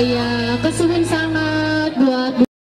Iya, kesuhan saya.